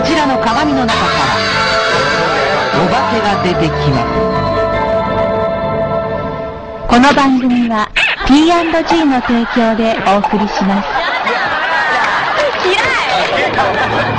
こちらの鏡の中からお化けが出てきますこの番組は P&G の提供でお送りします。嫌い